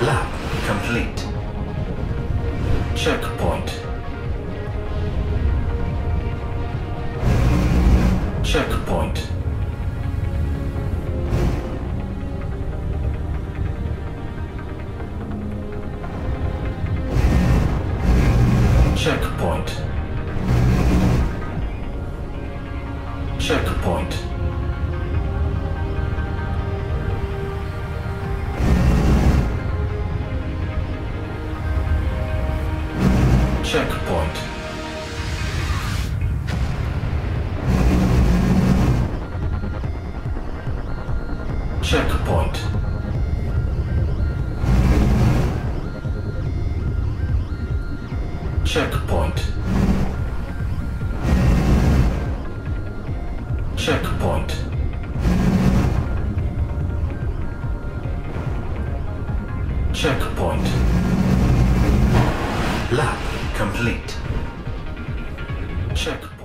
Lab complete. Checkpoint. Checkpoint. Checkpoint. Checkpoint. Checkpoint. Checkpoint. Checkpoint. Checkpoint. Checkpoint. Lab complete. Check.